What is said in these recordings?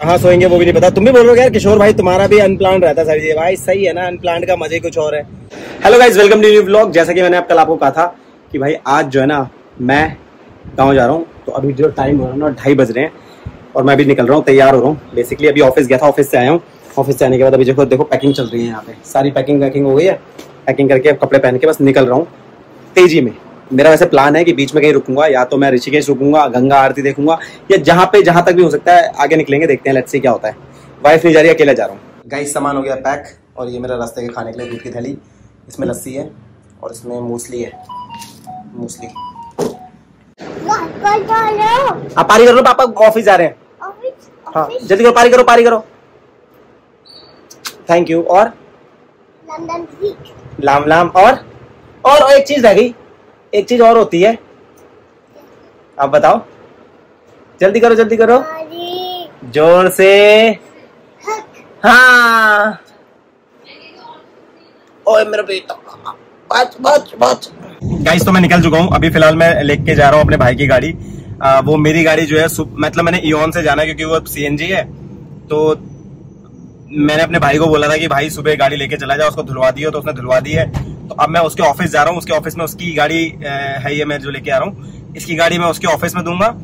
कहाँ सोएँगे वो भी नहीं पता। तुम भी बोल रहे हो, यार, किशोर भाई, तुम्हारा भी अनप्लान रहता है, सारी भाई, सही है ना अनप्लान का मज़े कुछ और है। Hello guys welcome to new blog जैसा कि मैंने कल आपको कहा था कि भाई, आज जो है ना, मैं गाँव जा रहा हूँ तो अभी जो टाइम हो रहा है ना, ढाई बज रहे हैं, और मैं अभी निकल रहा हूँ, तैयार हो रहा हूँ। बेसिकली अभी ऑफ़िस गया था ऑफ़िस से आया हूँ। ऑफ़िस से आने के बाद अभी देखो देखो पैकिंग चल रही है यहाँ पे। सारी पैकिंग वैकिंग हो गई है। पैकिंग करके कपड़े पहन के बस निकल रहा हूँ, तेज़ी में। मेरा वैसे प्लान है कि बीच में कहीं रुकूँगा या तो मैं ऋषिकेश रुकूँगा गंगा आरती देखूँगा या जहाँ पे जहाँ तक भी हो सकता है आगे निकलेंगे देखते हैं लेट्स सी क्या होता है। वाइफ नहीं जा रही अकेला जा रहा हूँ। गाइस सामान हो गया पैक और ये मेरा रास्ते के खाने के लिए दूध की थैली। इसमें लस्सी है और इसमें मूसली है। मूसली। आप पारी करो पापा ऑफ़िस जा रहे हैं। हाँ जल्दी करो पारी करो पारी करो। थैंक यू और? लाम लाम और? और एक चीज़ रह गई। एक चीज़ और होती है। आप बताओ। जल्दी करो जल्दी करो। ज़ोर से। हाँ। ओए मेरा बेटा। बच बच बच गाइस तो मैं निकल चुका हूँ। अभी फ़िलहाल मैं लेके जा रहा हूँ अपने भाई की गाड़ी। आ, वो मेरी गाड़ी जो है मतलब मैंने ईओन से जाना क्योंकि वो सीएनजी है। तो मैंने अपने भाई को बोला था कि भाई सुबह गाड़ी लेके चला जाए उसको धुलवा दिया तो उसने धुलवा दी है। तो अब मैं उसके ऑफ़िस जा रहा हूँ, उसके ऑफ़िस में उसकी गाड़ी है ये मैं जो लेके आ रहा हूँ। इसकी गाड़ी मैं उसके ऑफ़िस में दूँगा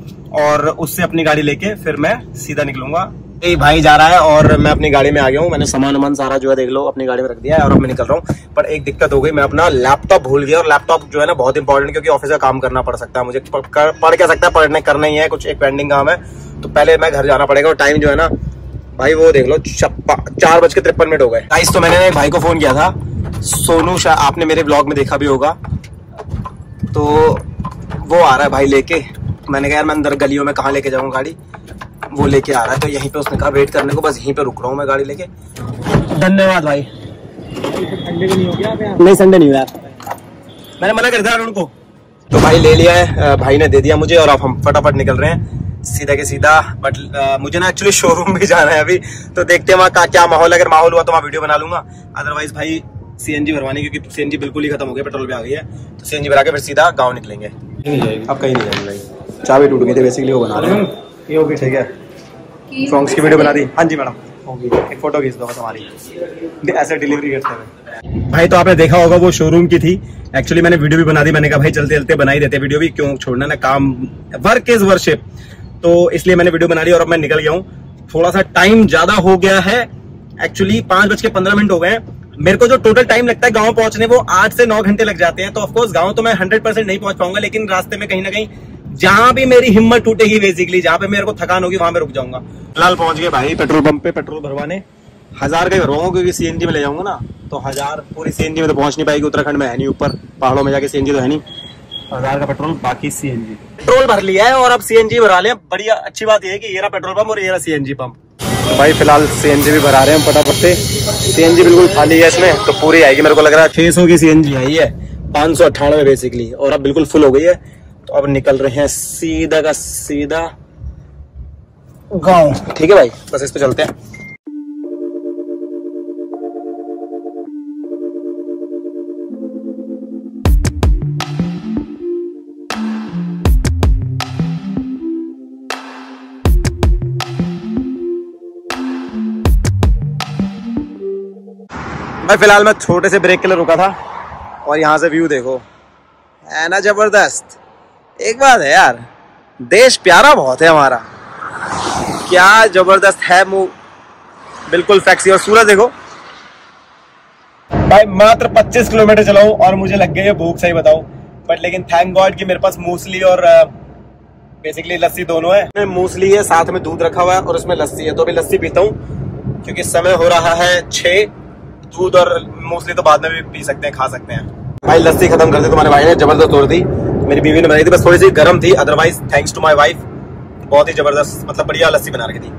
और उससे अपनी गाड़ी लेके फिर मैं सीधा निकलूँगा। ए भाई जा रहा है और मैं अपनी गाड़ी में आ गया हूँ। मैंने सामान वामान सारा जो है देख लो, अपनी गाड़ी में रख दिया है और अब मैं निकल रहा हूँ। पर एक दिक्कत हो गई, मैं अपना लैपटॉप भूल गया और लैपटॉप जो है ना बहुत इंपॉर्टेंट क्योंकि ऑफ़िस का काम करना पड़ सकता है मुझे। पढ़ क्या सकता है? पढ़ने करना ही है, कुछ एक पेंडिंग काम है। तो पहले मैं घर जाना पड़ेगा और टाइम जो है ना, भाई वो देख लो चार बज के तिरपन मिनट हो गए। तो मैंने भाई को फ़ोन किया था। सोनू शाह आपने मेरे ब्लॉग में देखा भी होगा। तो वो आ रहा है भाई लेके। मैंने कहा यार मैं अंदर गलियों में कहाँ लेके जाऊँ गाड़ी? वो लेके आ रहा है तो यहीं पे उसने कहा वेट करने को बस यहीं पे रुक रहा हूँ मैं गाड़ी लेके। धन्यवाद भाई। संडे नहीं हो गया नहीं संडे नहीं हुआ। मैंने मना कर दिया उनको। तो भाई ले लिया है भाई ने दे दिया मुझे और अब हम फटाफट निकल रहे हैं। सीधा के सीधा बट मुझे ना एक्चुअली शोरूम भी जाना है अभी। तो देखते हैं वहाँ का क्या माहौल अगर माहौल हुआ तो वहाँ वीडियो बना लूँगा। अदरवाइज़ भाई सीएनजी भरवानी क्योंकि सीएनजी बिल्कुल ही खत्म हो गया पेट्रोल भी आ गई है। तो सीएनजी भरा के फिर सीधा गाँव निकलेंगे। अब कहीं नहीं जाएँगे भाई। चाबी टूट गई थी बेसिकली वो बना रहे हैं। ये होगी ठीक है। सॉन्ग्स की वीडियो बना दी। हाँ जी मैडम। होगी एक फ़ोटो खींच दो हमारी। ऐसे डिलीवरी करते हैं। भाई तो आपने देखा होगा वो शोरूम की थी। एक्चुअली मैंने वीडियो भी बना दी। मैंने कहा भाई चलते चलते बनाई देते वीडियो भी। क्यों छोड़ना ना काम? वर्क इज़ वर्शिप तो इसलिए मैंने वीडियो बना ली और अब मैं निकल गया हूँ। थोड़ा सा टाइम ज़्यादा हो गया है। एक्चुअली पाँच बज के पंद्रह मिनट हो गए मेरे को जो टोटल टाइम लगता है गाँव पहुँचने वो आठ से नौ घंटे लग जाते हैं। तो ऑफकोर्स गाँव तो मैं हंड्रेड परसेंट नहीं पहुँच पाऊँगा लेकिन रास्ते में कहीं ना कहीं जहाँ भी मेरी हिम्मत टूटेगी बेसिकली जहाँ पे मेरे को थकान होगी वहाँ पे रुक जाऊँगा। फ़िलहाल पहुँच गए भाई पेट्रोल पंप पे पेट्रोल भरवाने। हज़ार का भरवाऊँगा क्योंकि सीएनजी में ले जाऊँगा ना तो हज़ार पूरी सीएनजी में तो पहुँच नहीं पाएगी उत्तराखंड में है नहीं ऊपर पहाड़ों में जाके सीएनजी तो है नहीं। हज़ार का पेट्रोल बाकी सीएनजी पेट्रोल भर लिया है और अब सीएनजी भरा लिया बढ़िया अच्छी बात यह है कि ये रहा पेट्रोल पंप और ये रहा सीएनजी पंप। तो भाई फ़िलहाल सीएनजी भी भरा रहे हैं फटाफट से। सीएनजी बिल्कुल खाली है इसमें तो पूरी आएगी मेरे को लग रहा है। छह सौ की सीएनजी आई है, पाँच सौ अट्ठानवे बेसिकली और अब बिल्कुल फुल हो गई है। तो अब निकल रहे हैं सीधा का सीधा गाँव। ठीक है भाई, बस इस पे चलते हैं। भाई फ़िलहाल मैं छोटे से ब्रेक के लिए रुका था और यहाँ से व्यू देखो। है ना ज़बरदस्त? एक बात है यार देश प्यारा बहुत है हमारा। क्या ज़बरदस्त है मुँह बिल्कुल फैक्सी और सूरज देखो। भाई मात्र 25 किलोमीटर चलाऊ और मुझे लग गई है भूख सही बताओ बट लेकिन थैंक गॉड कि मेरे पास मूसली और बेसिकली लस्सी दोनों है। मूसली है साथ में दूध रखा हुआ है और उसमें लस्सी है तो अभी लस्सी पीता हूँ क्योंकि समय हो रहा है छह। दूध और मूसली तो बाद में भी पी सकते हैं, खा सकते हैं। भाई, लस्सी खत्म कर दी तुम्हारे भाई ने, ज़बरदस्त तोड़ दी। मेरी बीवी ने बनाई थी, बस थोड़ी सी गर्म थी otherwise thanks to my wife बहुत ही ज़बरदस्त मतलब बढ़िया लस्सी बना रखी थी।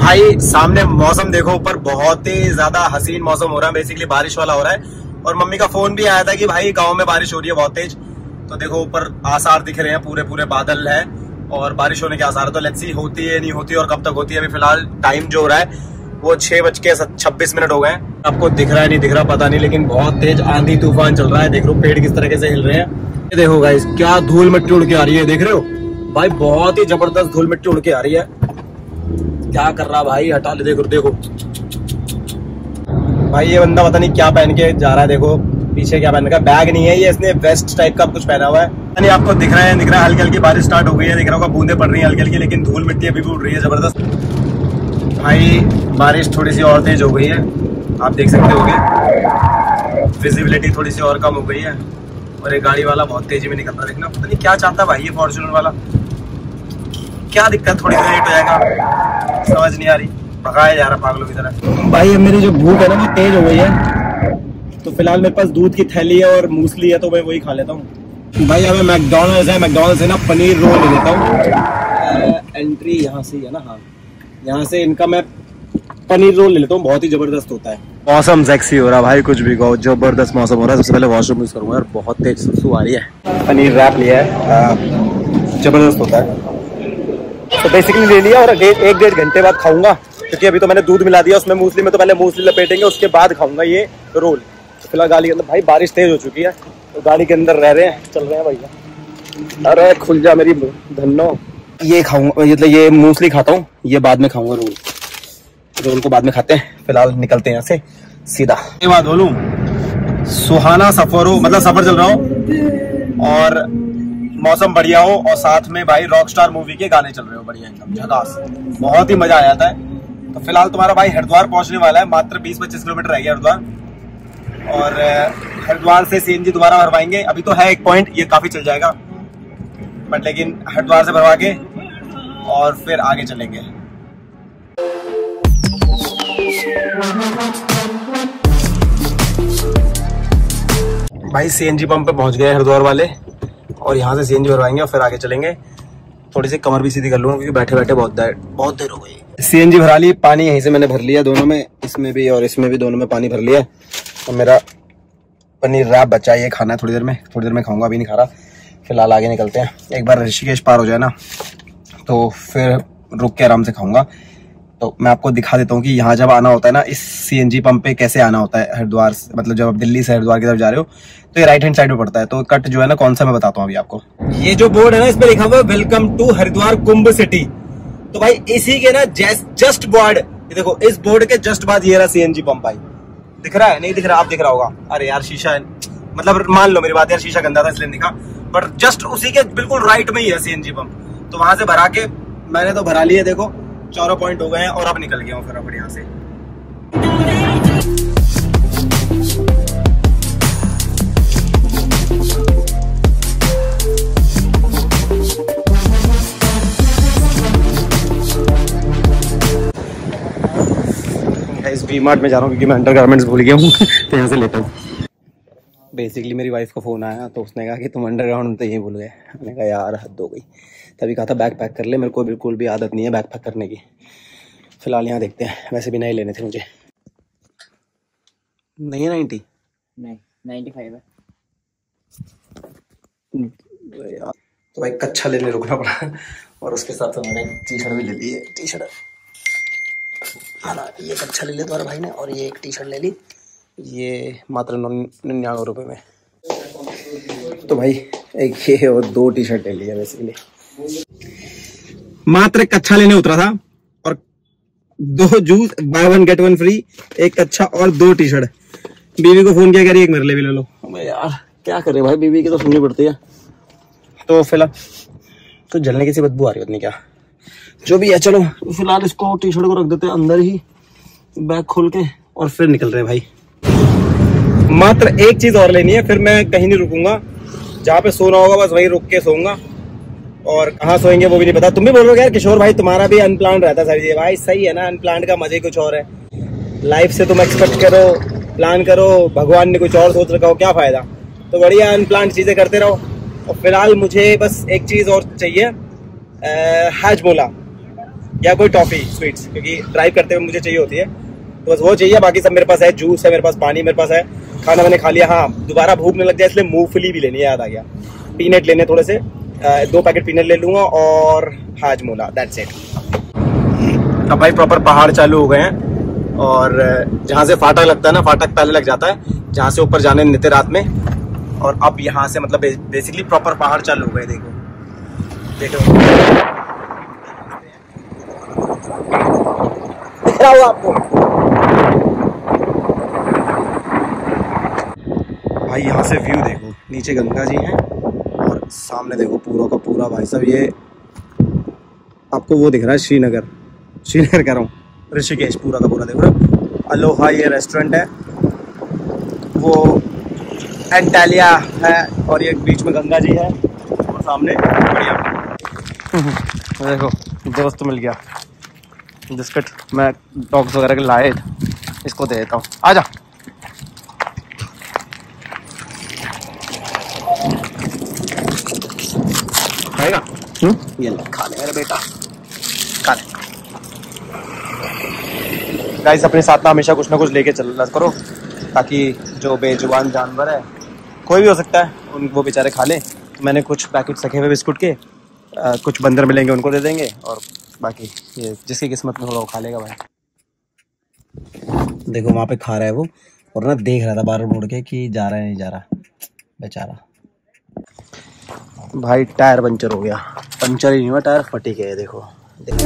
भाई, सामने मौसम देखो, ऊपर बहुत ही ज़्यादा हसीन मौसम हो रहा है बेसिकली बारिश वाला हो रहा है। और मम्मी का फ़ोन भी आया था कि भाई गाँव में बारिश हो रही है बहुत तेज। तो देखो, ऊपर आसार दिख रहे हैं पूरे पूरे बादल है और बारिश होने के आसार है। तो लेट्स सी होती है, नहीं होती और कब तक होती है। अभी फ़िलहाल टाइम जो हो रहा है, वो छह बज के छब्बीस मिनट हो गए आपको दिख रहा है, नहीं दिख रहा, पता नहीं, लेकिन बहुत तेज आंधी तूफ़ान चल रहा है। देख लो पेड़ किस तरीके से हिल रहे हैं। ये देखो गाइस क्या धूल मिट्टी उड़ के आ रही है, देख रहे हो? भाई बहुत ही ज़बरदस्त धूल मिट्टी उड़ के आ रही है। क्या कर रहा भाई? हटा ले, देखो देखो। भाई, ये बंदा पता नहीं क्या पहन के जा रहा है, देखो, पीछे क्या पहन का बैग नहीं है ये, इसने वेस्ट टाइप का कुछ पहना हुआ है। नहीं आपको दिख रहा है, दिख रहा है हल्की हल्की बारिश स्टार्ट हो गई है, दिख रहा होगा बूंदे पड़ रही है हल्की हल्की लेकिन धूल मिट्टी अभी भी उड़ रही है, ज़बरदस्त। भाई, बारिश थोड़ी सी और तेज हो गई है, आप देख सकते हो विजिबिलिटी थोड़ी सी और कम हो गई है, और एक गाड़ी वाला बहुत तेज़ी में निकल रहा है। देखना, पता नहीं क्या चाहता भाई ये फॉर्चुनर वाला। क्या दिक्कत थोड़ी देर लेट हो जाएगा, समझ नहीं आ रही। भगाया जा रहा पागलों की तरह। भाई अब मेरी जो भूख है ना वो तेज हो गई है। तो फ़िलहाल मेरे पास दूध की थैली है और मूसली है तो मैं वही खा लेता हूँ। भाई हमें मैकडोनल्ड्स है। मैकडोनल्ड्स है ना पनीर रोल ले लेता हूँ। एंट्री यहाँ से ही है ना हाँ। यहाँ से इनका मैं पनीर रोल ले लेता हूँ। बहुत ही ज़बरदस्त होता है। मौसम सेक्सी हो रहा भाई कुछ भी कहो। ज़बरदस्त मौसम हो रहा है। सबसे पहले वॉशरूम यूज़ करूँगा यार। बहुत तेज सुसु आ रही है। पनीर रैप लिया है। ज़बरदस्त होता है। तो बेसिकली ले लिया और एक डेढ़ घंटे बाद खाऊँगा। क्योंकि अभी तो मैंने दूध मिला दिया, उसमें मूसली, में तो पहले मूसली लपेटेंगे, उसके बाद खाऊँगा ये रोल। तो फ़िलहाल गाड़ी के अंदर भाई बारिश तेज हो चुकी है तो गाड़ी के अंदर रह रहे हैं, चल रहे हैं भैया। अरे, खुल जा मेरी धनो ये खाऊँगा मतलब ये मूसली खाता हूँ, ये बाद में खाऊँगा रोल। रोल को बाद में खाते हैं, फ़िलहाल निकलते हैं यहाँ से, सीधा। ये बात बोलू, सुहाना सफ़र हो मतलब सफ़र चल रहा हो, और मौसम बढ़िया हो, और साथ में भाई रॉक स्टार मूवी के गाने चल रहे हो, बढ़िया एकदम, झकास। बहुत ही मज़ा आ जाता है। तो फ़िलहाल तुम्हारा भाई हरिद्वार पहुँचने वाला है, मात्र 20-25 किलोमीटर रह हरिद्वार। और हरिद्वार से सीएनजी दोबारा भरवाएँगे। अभी तो है एक पॉइंट ये काफ़ी चल जाएगा। बट लेकिन हरिद्वार से भरवा के और फिर आगे चलेंगे। भाई सीएनजी पंप पे पहुँच गए हरिद्वार वाले और यहाँ से सीएनजी भरवाएँगे और फिर आगे चलेंगे। थोड़ी सी कमर भी सीधी कर लूँगा क्योंकि बैठे बैठे बहुत देर बहुत देर हो गई। सीएनजी भरा ली पानी यहीं से मैंने भर लिया दोनों में, इसमें भी और इसमें भी दोनों में पानी भर लिया। और मेरा पनीर रैप बचा ये खाना, थोड़ी देर में, थोड़ी देर में खाऊँगा, अभी नहीं खा रहा। फ़िलहाल आगे निकलते हैं। एक बार ऋषिकेश पार हो जाए ना तो फिर रुक के आराम से खाऊँगा। तो मैं आपको दिखा देता हूँ कि यहाँ जब आना होता है ना, इस सीएनजी पंप पे कैसे आना होता है, हरिद्वार मतलब जब आप दिल्ली से हरिद्वार की तरफ़ जा रहे हो तो ये राइट हैंड साइड में पड़ता है। तो कट जो है ना, कौन सा मैं बताता हूँ अभी आपको। ये जो बोर्ड है ना, इस पे लिखा हुआ है welcome to Haridwar Kumbh city तो भाई, इसी के ना जस्ट बोर्ड ये देखो, इस बोर्ड के जस्ट बाद ये रहा सीएनजी पंप भाई दिख रहा है? नहीं दिख रहा? आप दिख रहा होगा। अरे यार, शीशा है। मतलब मान लो मेरी बात, यार, शीशा गंदा था इसलिए दिखा। बट जस्ट उसी के बिल्कुल राइट में ही है सीएनजी पंप तो वहाँ से भरा के मैंने तो भरा लिया, देखो। चारों पॉइंट हो गए हैं और अब निकल गया हूँ फिर अब यहाँ से। वी मार्ट में जा रहा हूँ क्योंकि मैं अंडर गारमेंट्स भूल गया हूँ। तो यहाँ से लेता हूँ। बेसिकली मेरी वाइफ का फ़ोन आया तो उसने कहा कि तुम अंडरग्राउंड में तो यही भूल गए। मैंने कहा यार हद हो गई। तभी कहा था बैग पैक कर ले मेरे को बिल्कुल भी आदत नहीं है बैग पैक करने की। फ़िलहाल यहाँ देखते हैं। वैसे भी नए लेने थे मुझे। नहीं है नाइन्टी नहीं नाइन्टी फाइव है तो भाई कच्छा लेने रुकना पड़ा। और उसके साथ मैंने टी शर्ट भी ले ली है टी शर्ट हाँ ये कच्छा ले लिया तुम्हारे भाई ने और ये एक टी शर्ट ले ली। ये मात्र निन्यानवे रुपये में। तो भाई एक ये और दो टी शर्ट ले लिया बेसिकली मात्र एक अच्छा लेने उतरा था और दो juice buy one get one free एक अच्छा और दो टी शर्ट बीवी को फ़ोन किया करिए एक मेरे लिए भी ले लो। यार क्या करे भाई? बीवी की तो सुननी पड़ती है। तो फ़िलहाल तो जलने की सी बदबू आ रही है क्या? जो भी है चलो। फ़िलहाल इसको टी शर्ट को रख देते हैं अंदर ही बैग खोल के और फिर निकल रहे हैं भाई। मात्र एक चीज़ और लेनी है फिर मैं कहीं नहीं रुकूँगा। जहाँ पे सोना होगा बस वहीं रुक के सोऊँगा। और कहाँ सोएँगे वो भी नहीं पता। तुम भी बोल रहे हो यार किशोर भाई तुम्हारा भी अनप्लान रहता सारी चीज़ें। भाई सही है ना अनप्लान का मज़े कुछ और है। लाइफ से तुम एक्सपेक्ट करो प्लान करो भगवान ने कुछ और सोच रखा हो क्या फ़ायदा? तो बढ़िया अनप्लान चीज़ें करते रहो। और फ़िलहाल मुझे बस एक चीज़ और चाहिए हैज़ मोला या कोई टॉफी स्वीट्स क्योंकि ड्राइव करते हुए मुझे चाहिए होती है। तो बस वो चाहिए, बाकी सब मेरे पास है जूस है, मेरे पास पानी, मेरे पास है। खाना मैंने खा लिया हाँ दोबारा भूख नहीं लग जाए, इसलिए मूंगफली भी लेनी याद आ गया। पीनट लेने थोड़े से। दो पैकेट पीनट ले लूँगा और हाज मोला दैट्स इट अब भाई प्रॉपर पहाड़ चालू हो गए हैं और जहाँ से फाटक लगता है ना, फाटक पहले लग जाता है, जहाँ से ऊपर जाने नित्य रात में। और अब यहाँ से मतलब बेसिकली प्रॉपर पहाड़ चालू हो गए, देखो। देखो। दिख रहा आपको भाई, यहाँ से व्यू देखो। नीचे गंगा जी हैं और सामने देखो पूरा का पूरा भाई साहब, ये आपको वो दिख रहा है श्रीनगर। श्रीनगर कह रहा हूँ। ऋषिकेश, पूरा का पूरा देखो। ना अलोहा ये रेस्टोरेंट है। वो एंटालिया है और ये बीच में गंगा जी है। और सामने बढ़िया। देखो, दोस्त मिल गया। बिस्किट मैं डॉग्स वगैरह के लाए इसको दे देता हूँ। आ जा खाएगा? हम्म? ये खा ले मेरा बेटा। खा ले। गाइस अपने साथ ना हमेशा कुछ ना कुछ लेके चलना करो ताकि जो बेजुबान जानवर है कोई भी हो सकता है उन वो बेचारे खा ले। मैंने कुछ पैकेट रखे हुए बिस्कुट के आ, कुछ बंदर मिलेंगे उनको दे देंगे और बाकी ये जिसकी किस्मत में होगा वो खा लेगा भाई। देखो वहाँ पे खा रहा है वो और ना देख रहा था बार मुड़ के कि जा रहा है नहीं जा रहा बेचारा। भाई टायर पंचर हो गया। पंचर ही नहीं हुआ टायर फटी गए देखो। देखो।